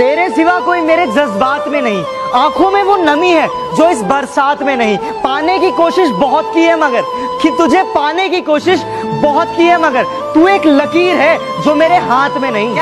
तेरे सिवा कोई मेरे जज्बात में नहीं। आँखों में वो नमी है जो इस बरसात में नहीं। पाने की कोशिश बहुत की है मगर, कि तुझे पाने की कोशिश बहुत की है मगर, तू एक लकीर है जो मेरे हाथ में नहीं।